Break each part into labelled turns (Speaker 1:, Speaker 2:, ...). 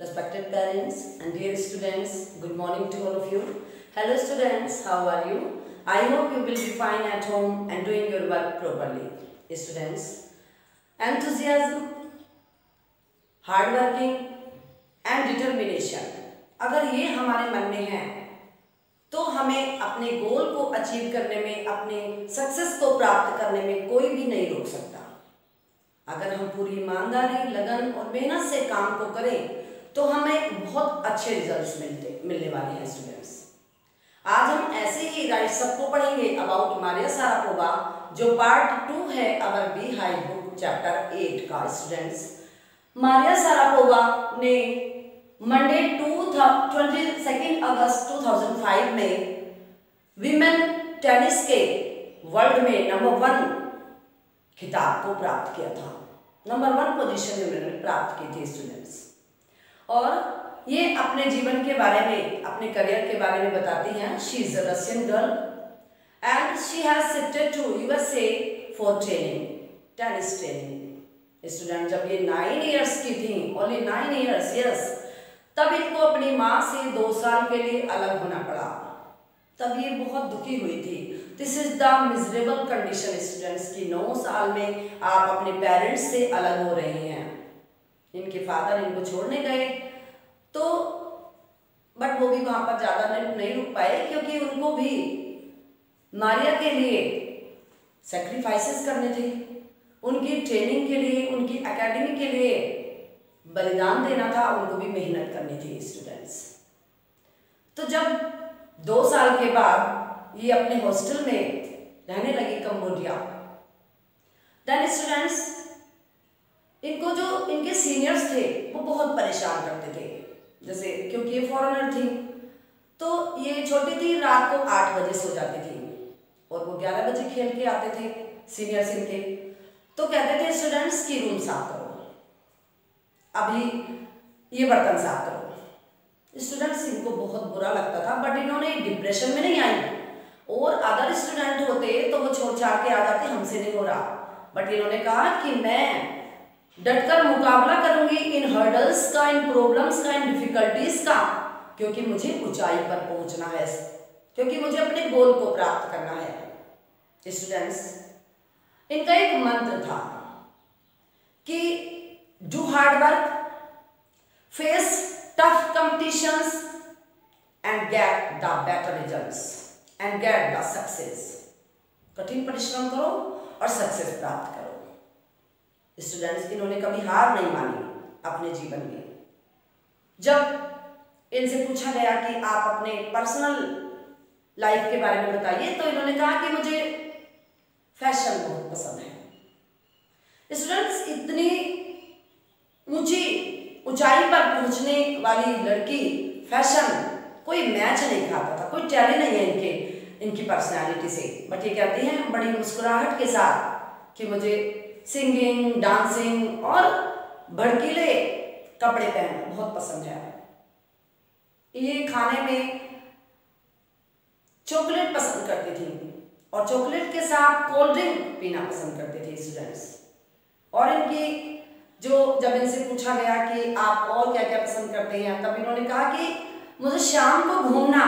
Speaker 1: Respected parents and dear students, good morning to all of you. Hello students, how are you? I hope you will be fine at home and doing your work properly. Students, enthusiasm, hard working and determination अगर ये हमारे मन में है तो हमें अपने गोल को अचीव करने में अपने सक्सेस को प्राप्त करने में कोई भी नहीं रोक सकता अगर हम पूरी ईमानदारी लगन और मेहनत से काम को करें तो हमें बहुत अच्छे रिजल्ट्स मिलते, मिलने वाले हैं स्टूडेंट्स आज हम ऐसे ही राइट सबको पढ़ेंगे अबाउट मारिया सारापोवा जो पार्ट टू है our beehive book chapter eight का स्टूडेंट्स मारिया सारापोवा ने Monday to twenty second August 2005 में विमेन टेनिस के वर्ल्ड में नंबर वन खिताब को प्राप्त किया था। नंबर वन पोजीशन उन्होंने प्राप्त की थी स्टूडेंट्स और ये अपने जीवन के बारे में, अपने करियर के बारे में बताती हैं। She is a Russian girl and she has shifted to USA for training tennis training student जब ये नाइन इयर्स की थी ओनली नाइन इयर्स यस तब इनको अपनी माँ से दो साल के लिए अलग होना पड़ा। तब ये बहुत दुखी हुई थी। This is the miserable condition students की नौ साल में आप अपने पेरेंट्स से अलग हो रहे हैं। इनके फादर इनको छोड़ने गए। तो बट वो भी वहाँ पर ज़्यादा नहीं, रुक पाए क्योंकि उनको भी मारिया के लिए सेक्रीफाइसेस करने थे। उनकी ट्रेनिंग के लिए उनकी एकेडमी के लिए बलिदान देना था उनको भी मेहनत करनी थी स्टूडेंट्स तो जब दो साल के बाद ये अपने हॉस्टल में रहने लगी कम्बोडिया देन स्टूडेंट्स इनको जो इनके सीनियर्स थे, वो बहुत परेशान करते थे। जैसे क्योंकि ये फॉरेनर थी तो ये छोटी थी, रात को आठ बजे सो जाती थी। और वो ग्यारह बजे खेल के आते थे सीनियर्स इनके। तो कहते थे स्टूडेंट्स की रूम साफ़ करो। अभी ये बर्तन साफ़ करो। स्टूडेंट्स इनको बहुत बुरा लगता था बट इन्होंने डिप्रेशन में नहीं आई। और अदर स्टूडेंट होते तो वो छोड़ छाड़ के आ जाते हमसे नहीं हो रहा। बट इन्होंने कहा कि मैं डटकर मुकाबला करूँगी इन हर्डल्स का, इन प्रॉब्लम्स का, इन डिफिकल्टीज का, क्योंकि मुझे ऊंचाई पर पहुँचना है, क्योंकि मुझे अपने गोल को प्राप्त करना है। स्टूडेंट्स इनका एक मंत्र था कि do hard work face tough competitions and get the better result and get the success कठिन परिश्रम करो और सक्सेस प्राप्त करो। स्टूडेंट्स इन्होंने कभी हार नहीं मानी अपने जीवन में। जब इनसे पूछा गया कि आप अपने पर्सनल लाइफ के बारे में बताइए तो इन्होंने कहा कि मुझे फ़ैशन बहुत पसंद है। स्टूडेंट्स इतनी ऊँची, ऊंचाई पर पहुँचने वाली लड़की फ़ैशन कोई मैच नहीं खाता था, कोई टैली नहीं है इनके, इनकी पर्सनालिटी से। बट ये कहती हैं, बड़ी मुस्कुराहट के साथ कि मुझे सिंगिंग, डांसिंग और भड़कीले कपड़े पहनना बहुत पसंद है ये खाने में चॉकलेट पसंद करती थी। और चॉकलेट के साथ कोल्ड ड्रिंक पीना पसंद करते थे स्टूडेंट्स और इनकी जो, जब इनसे पूछा गया कि आप और क्या क्या पसंद करते हैं, तब इन्होंने कहा कि मुझे शाम को घूमना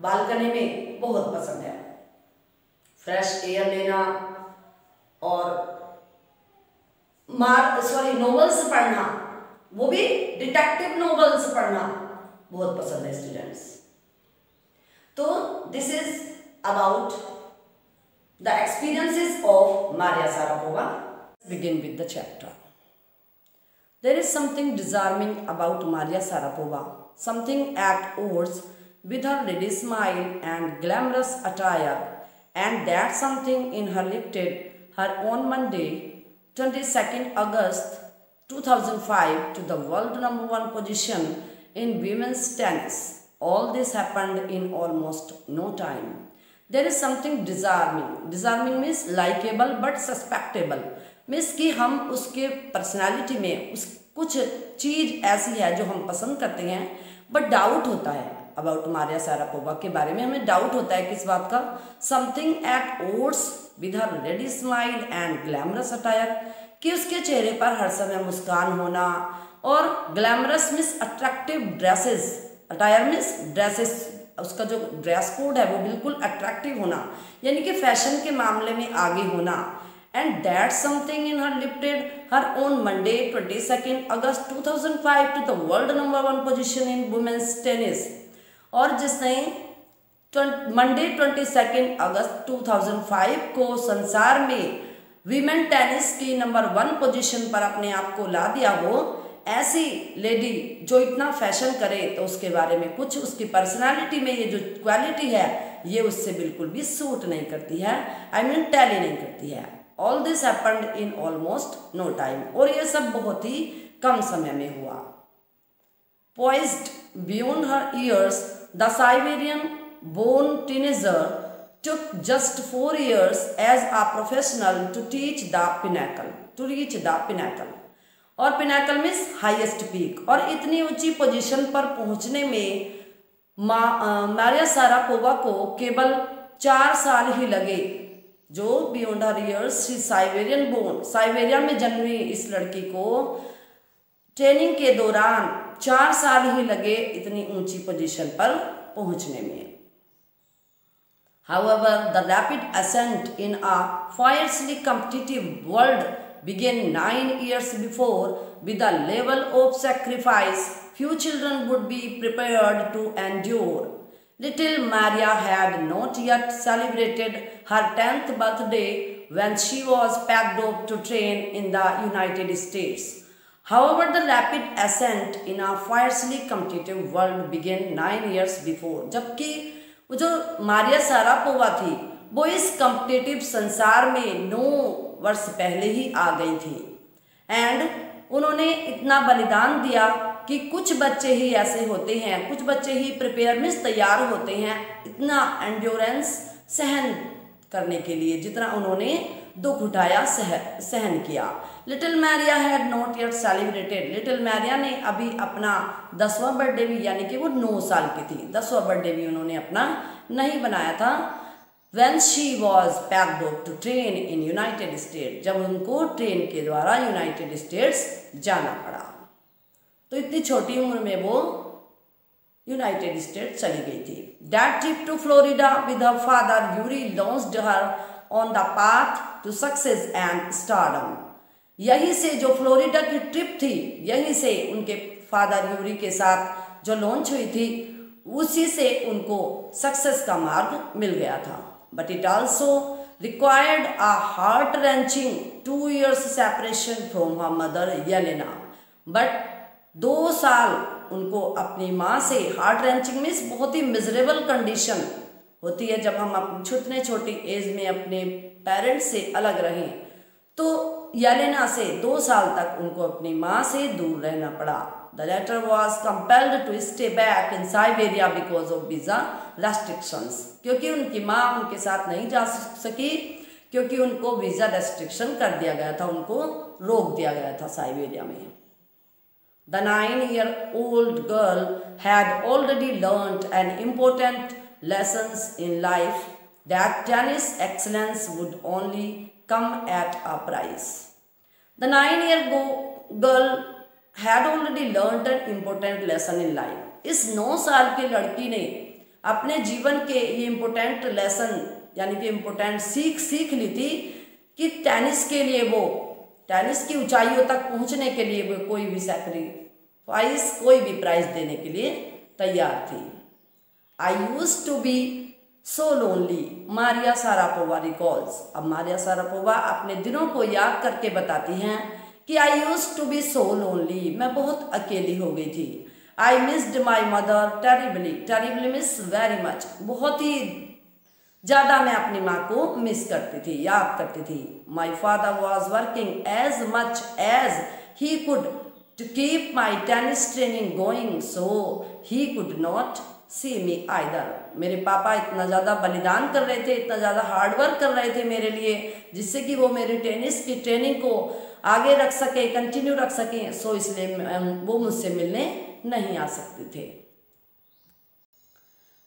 Speaker 1: बालकनी में बहुत पसंद है। फ्रेश एयर लेना और मार सॉरी नॉवेल्स पढ़ना वो भी डिटेक्टिव नॉवेल्स पढ़ना बहुत पसंद है स्टूडेंट्स तो this is about the experiences of Maria Sharapova begin with the chapter there is something disarming about Maria Sharapova something at odds with her ready smile and glamorous attire, and that something in her lifted her on Monday, 22nd August 2005, to the world number one position in women's tennis. All this happened in almost no time. There is something disarming. Disarming means likable but suspectable. Means कि हम उसके personality में उस कुछ चीज़ ऐसी है जो हम पसंद करते हैं बट डाउट होता है अबाउट मारिया सारापोवा के बारे में। हमें डाउट होता है किस बात का। Something at odds with her ready smile and glamorous attire कि उसके चेहरे पर हर समय मुस्कान होना और glamorous means attractive dresses attire means dresses उसका जो ड्रेस कोड है वो बिल्कुल अट्रैक्टिव होना, यानी कि फ़ैशन के मामले में आगे होना। And that something in her lifted her on Monday twenty second August two thousand five to the world number one position in women's tennis और जिसने Monday twenty second August two thousand five को संसार में women tennis की number one position पर अपने आप को ला दिया हो ऐसी लेडी जो इतना फ़ैशन करे तो उसके बारे में कुछ उसकी पर्सनालिटी में ये जो क्वालिटी है, ये उससे बिल्कुल भी सूट नहीं करती है। आई मीन टैली नहीं करती है। All this happened in almost no time और ये सब बहुत ही कम समय में हुआ। Poised beyond her years the Siberian born teenager took just four years as a professional to teach the pinnacle, to reach the pinnacle. और पिनाकल मीन्स हाईएस्ट पीक और इतनी ऊँची पोजीशन पर पहुँचने में मारिया सारापोवा को केवल चार साल ही लगे जो beyond her years Siberian born Siberia में जन्मी इस लड़की को ट्रेनिंग के दौरान चार साल ही लगे इतनी ऊँची पोजीशन पर पहुँचने में However, the rapid ascent in a fiercely competitive world began nine years before with a level of sacrifice few children would be prepared to endure. Little Maria had not yet celebrated her 10th birthday when she was packed up to train in the United States. However, the rapid ascent in a fiercely competitive world began nine years before. जबकि वो जो मारिया सारा Sharapova थी वो इस competitive संसार में नौ वर्ष पहले ही आ गई थी एंड उन्होंने इतना बलिदान दिया कि कुछ बच्चे ही ऐसे होते हैं कुछ बच्चे ही प्रिपेयर में तैयार होते हैं इतना एंड्योरेंस सहन करने के लिए जितना उन्होंने दुख उठाया सह सहन किया little Maria had not yet celebrated little Maria ने अभी अपना दसवां बर्थडे भी, यानी कि वो नौ साल की थी। दसवां बर्थडे भी उन्होंने अपना नहीं बनाया था। When she was packed off to train in United State जब उनको ट्रेन के द्वारा यूनाइटेड स्टेट्स जाना पड़ा। तो इतनी छोटी उम्र में वो यूनाइटेड स्टेट चली गई थी। That trip to Florida with her father Yuri launched her on the path to success and stardom यही से जो फ्लोरिडा की ट्रिप थी, यहीं से उनके फादर यूरी के साथ जो लॉन्च हुई थी, उसी से उनको सक्सेस का मार्ग मिल गया था but it also required a heart wrenching two years separation from her mother Yelena. But दो साल उनको अपनी माँ से हार्ट रेंचिंग मीन्स बहुत ही मिजरेबल कंडीशन होती है जब हम अपनी छोटने छोटी एज में अपने पेरेंट्स से अलग रहें तो यलेना से दो साल तक उनको अपनी माँ से दूर रहना पड़ा। The latter was compelled to stay back in Siberia because of visa restrictions क्योंकि उनकी माँ उनके साथ नहीं जा सकी, क्योंकि उनको वीज़ा रेस्ट्रिक्शन कर दिया गया था, उनको रोक दिया गया था साइबेरिया में। The nine year old girl had already learn an important lesson in life that tennis excellence would only come at a price. The nine-year girl had already learn an important lesson in life इस नौ साल की लड़की ने अपने जीवन के ये इम्पोर्टेंट लेसन यानी कि इम्पोर्टेंट सीख सीख ली थी कि टेनिस के लिए वो टेनिस की ऊंचाइयों तक पहुँचने के लिए वो कोई भी सैक्रीफाइस कोई भी प्राइज देने के लिए तैयार थी I used to be so lonely Maria Sharapova recalls अब मारिया सारापोवा अपने दिनों को याद करके बताती हैं कि I used to be so lonely मैं बहुत अकेली हो गई थी। I missed my mother terribly terribly miss very much बहुत ही ज़्यादा मैं अपनी माँ को मिस करती थी, याद करती थी। My father was working as much as he could to keep my tennis training going so he could not see me either मेरे पापा इतना ज़्यादा बलिदान कर रहे थे, इतना ज़्यादा हार्डवर्क कर रहे थे मेरे लिए, जिससे कि वो मेरी टेनिस की ट्रेनिंग को आगे रख सके कंटिन्यू रख सकें सो इसलिए वो मुझसे मिलने नहीं आ सकते थे।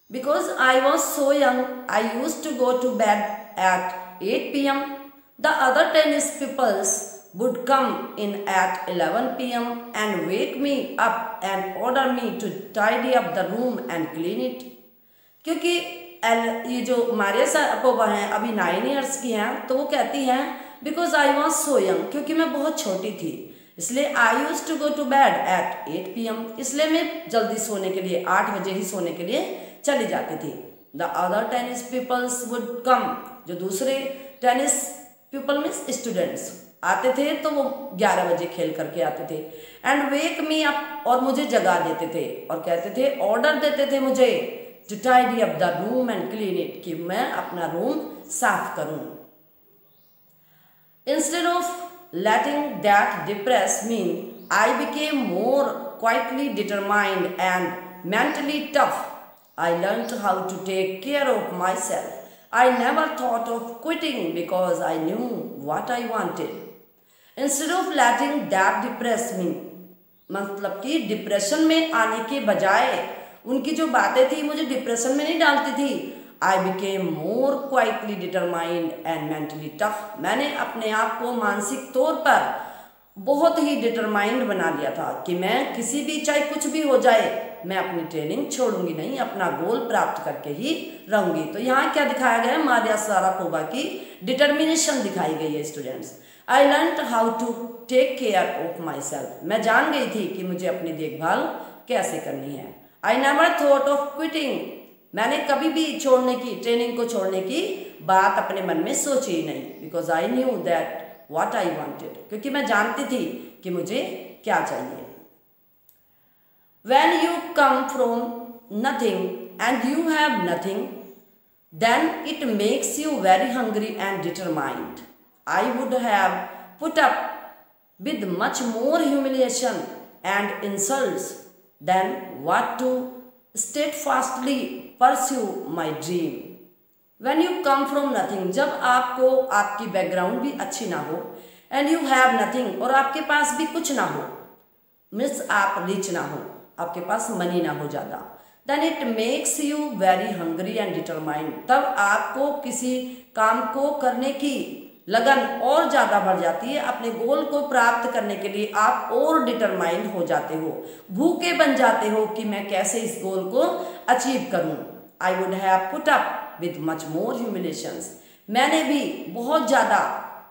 Speaker 1: Because I was so young I used to go to bed at eight p m the other tennis peoples would come in at 11 pm and wake me up and order me to tidy up the room and clean it. क्योंकि एल, ये जो मारिया सपोवा हैं, अभी nine years की हैं तो वो कहती हैं because I was so young क्योंकि मैं बहुत छोटी थी। इसलिए I used to go to bed at eight p m इसलिए मैं जल्दी सोने के लिए, आठ बजे ही सोने के लिए चली जाती थी। The other tennis peoples would come जो दूसरे टेनिस पीपल मीन्स स्टूडेंट्स आते थे तो वो ग्यारह बजे खेल करके आते थे। एंड वेक मी अप और मुझे जगा देते थे और कहते थे ऑर्डर देते थे मुझे। To tidy up the room and clean it कि मैं अपना रूम साफ़ करूँ instead of letting that depress me, I became more quietly determined and mentally tough. I learned how to take care of myself. I never thought of quitting because I knew what I wanted. Instead of letting that depress me, मतलब कि depression में आने के बजाय उनकी जो बातें थी, मुझे डिप्रेशन में नहीं डालती थी। I became more quietly determined and mentally tough मैंने अपने आप को मानसिक तौर पर बहुत ही डिटरमाइंड बना लिया था कि मैं किसी भी, चाहे कुछ भी हो जाए, मैं अपनी ट्रेनिंग छोड़ूँगी नहीं, अपना गोल प्राप्त करके ही रहूँगी। तो यहाँ क्या दिखाया गया है? मारिया सारापोवा की डिटर्मिनेशन दिखाई गई है students I learn how to take care of my self मैं जान गई थी कि मुझे अपनी देखभाल कैसे करनी है। I never thought of quitting मैंने कभी भी छोड़ने की ट्रेनिंग को छोड़ने की बात अपने मन में सोची ही नहीं because I knew that what I wanted क्योंकि मैं जानती थी कि मुझे क्या चाहिए। When you come from nothing and you have nothing then it makes you very hungry and determined I would have put up with much more humiliation and insult than what to steadfastly pursue my dream when you come from nothing जब आपको आपकी background भी अच्छी ना हो and you have nothing और आपके पास भी कुछ ना हो मीन्स आप रिच ना हो, आपके पास मनी ना हो ज़्यादा then it makes you very hungry and determined तब आपको किसी काम को करने की लगन और ज़्यादा बढ़ जाती है, अपने गोल को प्राप्त करने के लिए आप और डिटरमाइंड हो जाते हो। भूखे बन जाते हो कि मैं कैसे इस गोल को अचीव करूँ। I would have put up with much more humiliations मैंने भी बहुत ज़्यादा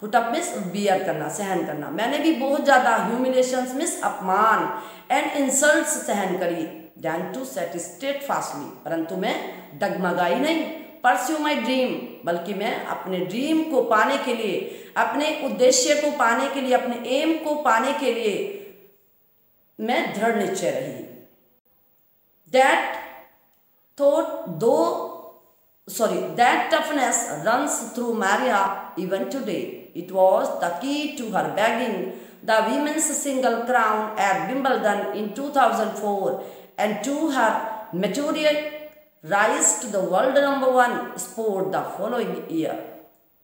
Speaker 1: पुटअप मिस बियर करना, सहन करना। मैंने भी बहुत ज़्यादा ह्यूमिलेशंस मिस अपमान एंड इंसल्ट सहन करी। दैन टू सेटिस्टेट फास्टली परंतु मैं डगमगाई नहीं। परस्यू माई ड्रीम बल्कि मैं अपने ड्रीम को पाने के लिए, अपने उद्देश्य को पाने के लिए, अपने एम को पाने के लिए मैं दृढ़ निश्चय रही that thought though sorry that toughness runs through Maria even today it was the key to her bagging the women's single crown at Wimbledon in 2004 and to her meteoric rise to the world, number one, sport the following year.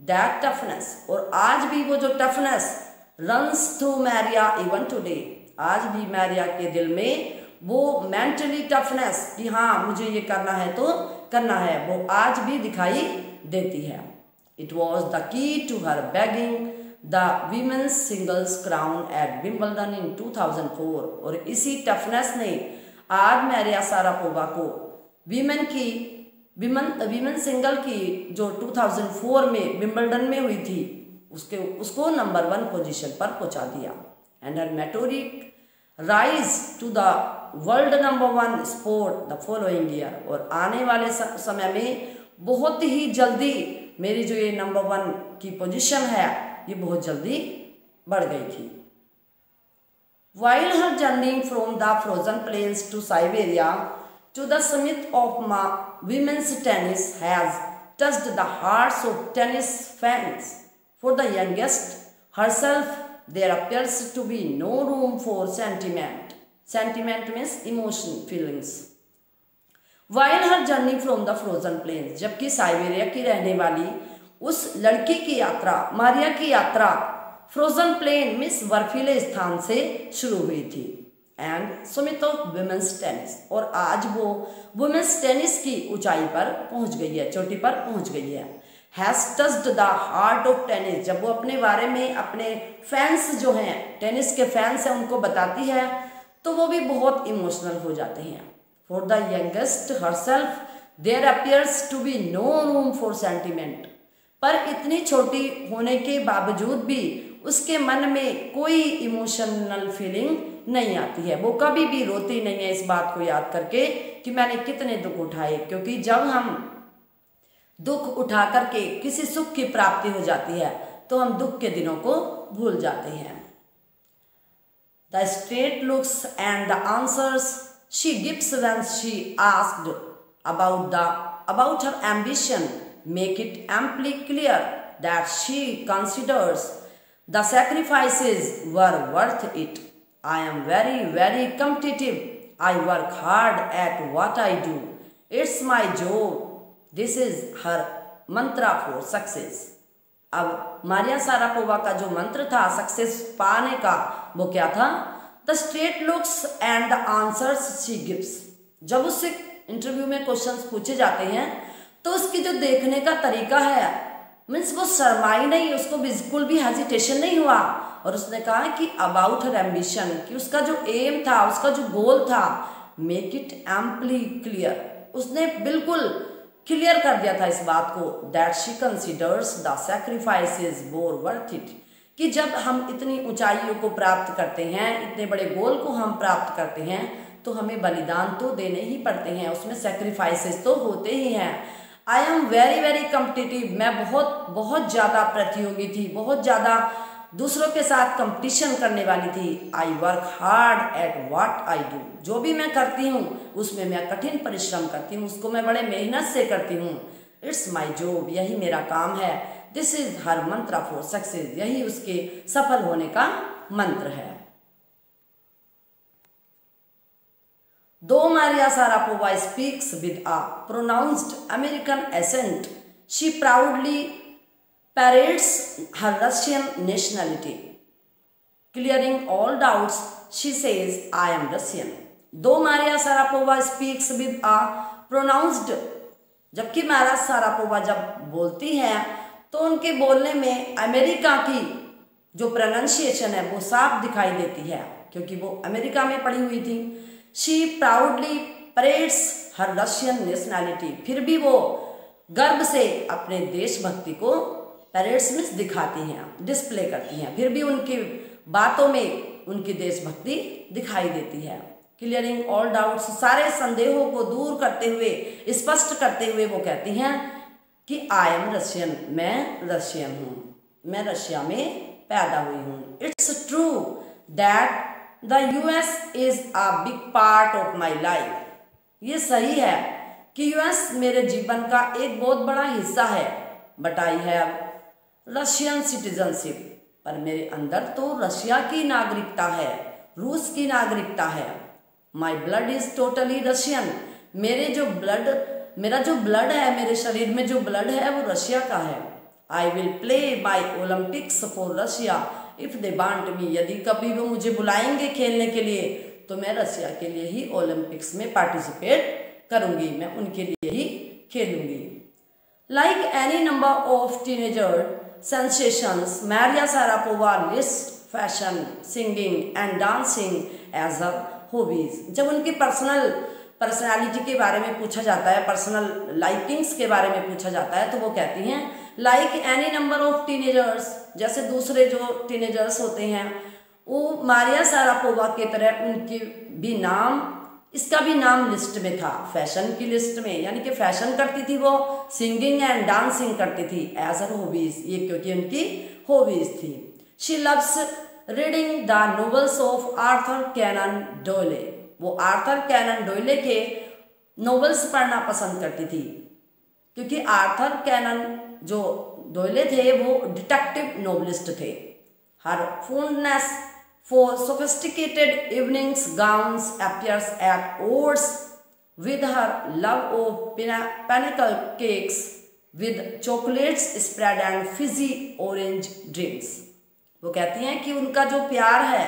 Speaker 1: That toughness और आज भी वो जो toughness, runs through Maria even today. आज भी मैरिया के दिल में वो मेंटली टफनेस कि हाँ मुझे ये करना है तो करना है, वो आज भी दिखाई देती है it was the key to her bagging the women's singles crown at Wimbledon in 2004 और इसी टफनेस ने आज मैरिया सारापोवा को वीमेन की विमन वीमेन सिंगल की जो 2004 में विम्बलडन में हुई थी, उसके, उसको नंबर वन पोजीशन पर पहुँचा दिया। And her meteoric rise to the world number one spot the following year और आने वाले समय में बहुत ही जल्दी मेरी जो ये नंबर वन की पोजीशन है, ये बहुत जल्दी बढ़ गई थी। While her journey from the frozen plains to Siberia to the summit of ma women's tennis has touched the hearts of tennis fans. For the youngest herself, there appears to be no room for sentiment. Sentiment means emotion, feelings. While her journey from the frozen plains, जबकि Siberia की रहने वाली उस लड़की की यात्रा मारिया की यात्रा फ्रोजन प्लेन मिस बर्फीले स्थान से शुरू हुई थी एंड सुमित वुमेंस टेनिस और आज वो वुमेंस टेनिस की ऊंचाई पर पहुँच गई है, चोटी पर पहुँच गई है। Has touched the heart of tennis जब वो अपने बारे में अपने फैंस जो हैं टेनिस के फैंस हैं, उनको बताती है तो वो भी बहुत इमोशनल हो जाते हैं। For the youngest herself there appears to be no room for sentiment पर इतनी छोटी होने के बावजूद भी उसके मन में कोई इमोशनल फीलिंग नहीं आती है। वो कभी भी रोती नहीं है इस बात को याद करके कि मैंने कितने दुख उठाए, क्योंकि जब हम दुख उठा करके किसी सुख की प्राप्ति हो जाती है तो हम दुख के दिनों को भूल जाते हैं। The straight looks and the answers she gives when she asked about the about her ambition make it amply clear that she considers the sacrifices were worth it I am very, very competitive. I work hard at what I do. It's my job. This is her mantra for success. अब Maria Sharapova का जो मंत्र था success पाने का वो क्या था the straight looks and the answers she gives जब उससे इंटरव्यू में क्वेश्चंस पूछे जाते हैं तो उसकी जो देखने का तरीका है मीन्स वो शर्माई नहीं, उसको बिल्कुल भी हेजिटेशन नहीं हुआ। और उसने कहा कि अबाउट हर एम्बिशन कि उसका जो एम था, उसका जो गोल था मेक इट एम्पली क्लियर उसने बिल्कुल क्लियर कर दिया था इस बात को that she considers the sacrifices were worth it कि जब हम इतनी ऊंचाइयों को प्राप्त करते हैं, इतने बड़े गोल को हम प्राप्त करते हैं तो हमें बलिदान तो देने ही पड़ते हैं, उसमें सेक्रीफाइसेस तो होते ही हैं। I am very very competitive मैं बहुत बहुत ज़्यादा प्रतियोगी थी, बहुत ज़्यादा दूसरों के साथ कंपटीशन करने वाली थी। I work hard at what I do जो भी मैं करती हूँ, उसमें मैं कठिन परिश्रम करती हूँ, उसको मैं बड़े मेहनत से करती हूँ। इट्स माई जॉब यही मेरा काम है। दिस इज़ हर मंत्र फॉर सक्सेस यही उसके सफल होने का मंत्र है। Maria Sharapova speaks with a pronounced American accent. She proudly parades her Russian nationality. Clearing all doubts, she says, I am Russian. Though Maria Sarapova speaks with a pronounced जबकि मारा Sharapova जब बोलती हैं तो उनके बोलने में अमेरिका की जो प्रोनाउंसिएशन है वो साफ़ दिखाई देती है क्योंकि वो अमेरिका में पढ़ी हुई थी she proudly parades her Russian nationality फिर भी वो गर्व से अपने देशभक्ति को परेड्स में दिखाती हैं डिस्प्ले करती हैं। फिर भी उनकी बातों में उनकी देशभक्ति दिखाई देती है। क्लियरिंग ऑल डाउट्स सारे संदेहों को दूर करते हुए, स्पष्ट करते हुए वो कहती हैं कि आई एम रशियन मैं रशियन हूँ। मैं रशिया में पैदा हुई हूँ। It's true that the US is a big part of my life ये सही है कि यूएस मेरे जीवन का एक बहुत बड़ा हिस्सा है but I have Russian citizenship पर मेरे अंदर तो रशिया की नागरिकता है रूस की नागरिकता है। My blood is totally Russian मेरे जो ब्लड मेरा जो ब्लड है, मेरे शरीर में जो ब्लड है, वो रशिया का है। I will play my Olympics for Russia if they want me यदि कभी वो मुझे बुलाएँगे खेलने के लिए तो मैं रशिया के लिए ही ओलंपिक्स में पार्टिसिपेट करूँगी मैं उनके लिए ही खेलूँगी like any number of teenager sensations, Maria Sarapova lists fashion, singing and dancing as her hobbies. जब उनकी पर्सनल पर्सनालिटी के बारे में पूछा जाता है पर्सनल लाइकिंग्स के बारे में पूछा जाता है तो वो कहती हैं like any number of teenagers जैसे दूसरे जो टीनेजर्स होते हैं, वो मारिया सारापोवा के तरह उनके भी नाम, इसका भी नाम लिस्ट में था। फ़ैशन की लिस्ट में, यानी कि फ़ैशन करती थी वो सिंगिंग एंड डांसिंग करती थी। एज अर हॉबीज ये क्योंकि उनकी हॉबीज थी। She loves reading the novels of Arthur Conan Doyle वो आर्थर कैनन डोले के नोवेल्स पढ़ना पसंद करती थी। क्योंकि आर्थर कैनन जो दोहले थे, वो डिटेक्टिव नोबलिस्ट थे। Her fondness for sophisticated evenings gowns appears at odds with her love of pancakes with chocolates spread and fizzy orange drinks वो कहती हैं कि उनका जो प्यार है,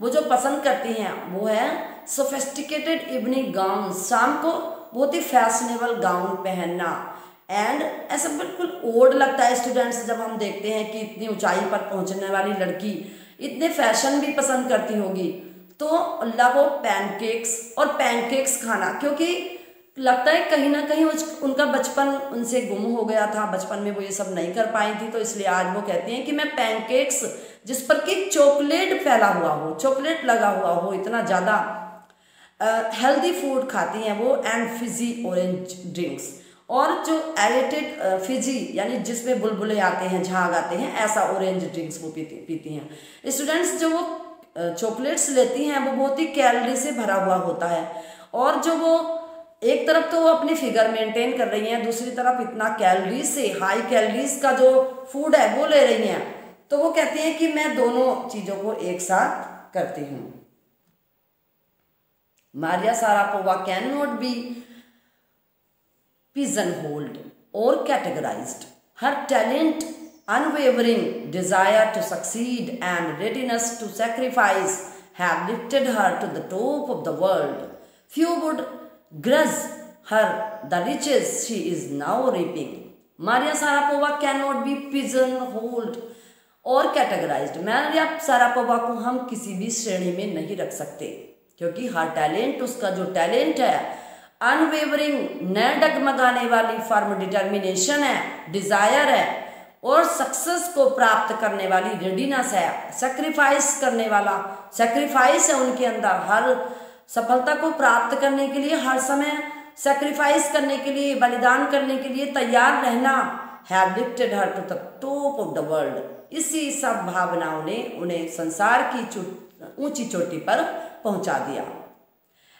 Speaker 1: वो जो पसंद करती हैं, वो है सोफेस्टिकेटेड इवनिंग गाउन शाम को बहुत ही फैशनेबल गाउन पहनना। एंड ऐसा बिल्कुल ओड लगता है स्टूडेंट्स जब हम देखते हैं कि इतनी ऊंचाई पर पहुँचने वाली लड़की इतने फ़ैशन भी पसंद करती होगी तो लव ऑफ़ पैनकेक्स और पैनकेक्स खाना, क्योंकि लगता है कहीं ना कहीं उनका बचपन उनसे गुम हो गया था, बचपन में वो ये सब नहीं कर पाई थी तो इसलिए आज वो कहती हैं कि मैं पैनकेक्स जिस पर कि चॉकलेट फैला हुआ हो चॉकलेट लगा हुआ हो, इतना ज़्यादा हेल्दी फ़ूड खाती हैं वो एंड फिजी ऑरेंज ड्रिंक्स और जो एरेटेड फिजी यानी जिसमें बुलबुले आते हैं, झाग आते हैं, ऐसा ऑरेंज ड्रिंक्स वो पीती पीती हैं। स्टूडेंट्स जो वो चॉकलेट्स लेती हैं, वो बहुत ही कैलोरी से भरा हुआ होता है। और जो वो, एक तरफ़ तो वो अपनी फिगर मेंटेन कर रही हैं, दूसरी तरफ़ इतना कैलोरी से हाई कैलोरीज का जो फ़ूड है, वो ले रही हैं। तो वो कहती हैं कि मैं दोनों चीज़ों को एक साथ करती हूँ। Maria Sharapova can not be pigeonholed or categorise her talent unwavering desire to succeed and readiness to sacrifice have lifted her to the top of the world few would grudge her the riches she is now reaping Maria Sharapova can not be pigeonholed or categorise Maria Sharapova को हम किसी भी श्रेणी में नहीं रख सकते, क्योंकि हर टैलेंट उसका जो टैलेंट है अनवेवरिंग न डगमगाने वाली फर्म डिटर्मिनेशन है, डिज़ायर है और सक्सेस को प्राप्त करने वाली रेडीनेस है। सेक्रीफाइस करने वाला सेक्रीफाइस है उनके अंदर। हर सफलता को प्राप्त करने के लिए हर समय सेक्रीफाइस करने के लिए, बलिदान करने के लिए तैयार रहना have lifted her to top of the world इसी सब भावनाओं ने उन्हें संसार की ऊँची चोटी पर पहुँचा दिया।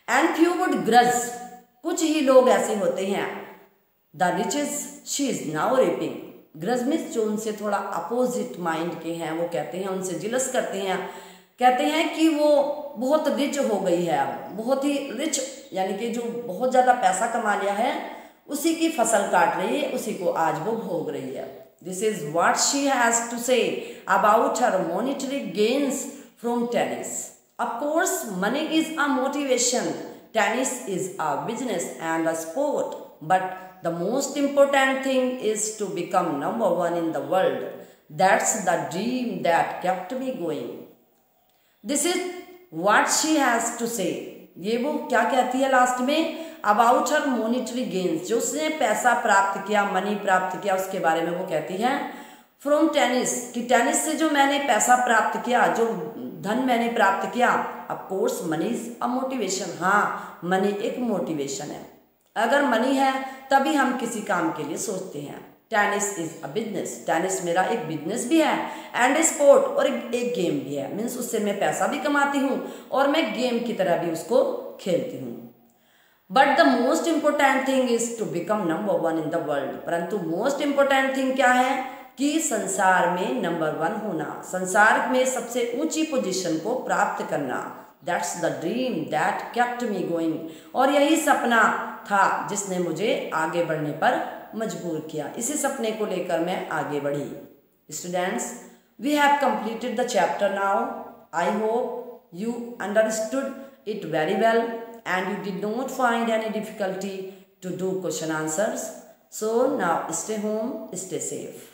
Speaker 1: एंड फ्यू वुड ग्रज कुछ ही लोग ऐसे होते हैं। The riches she is now reaping ग्रजमिस जो उनसे थोड़ा अपोजिट माइंड के हैं, वो कहते हैं, उनसे जिलस करते हैं। कहते हैं कि वो बहुत रिच हो गई है। बहुत ही रिच यानी कि जो बहुत ज़्यादा पैसा कमा लिया है, उसी की फ़सल काट रही है, उसी को आज वो भोग रही है। This is what she has to say about her monetary gains from tennis of course money is a motivation Tennis is a business and a sport, but the most important thing is to become number one in the world. That's the dream that kept me going. This is what she has to say. ये वो क्या कहती है last में about her monetary gains जो उसने पैसा प्राप्त किया मनी प्राप्त किया उसके बारे में वो कहती है फ्रॉम टेनिस कि टेनिस से जो मैंने पैसा प्राप्त किया जो धन मैंने प्राप्त किया। अब course money is a motivation हाँ मनी एक मोटिवेशन है। अगर मनी है तभी हम किसी काम के लिए सोचते हैं। Tennis is a business tennis मेरा एक बिज़नेस भी है एंड ए स्पोर्ट और एक, एक गेम भी है। मीन्स उससे मैं पैसा भी कमाती हूँ और मैं गेम की तरह भी उसको खेलती हूँ। But the most important thing is to become number one in the world परंतु मोस्ट इम्पोर्टेंट थिंग क्या है? कि संसार में नंबर वन होना, संसार में सबसे ऊँची पोजीशन को प्राप्त करना। That's the dream that kept me going और यही सपना था जिसने मुझे आगे बढ़ने पर मजबूर किया। इसी सपने को लेकर मैं आगे बढ़ी। Students we have completed the chapter now I hope you understood it very well and you did not find any difficulty to do question answers so now stay home stay safe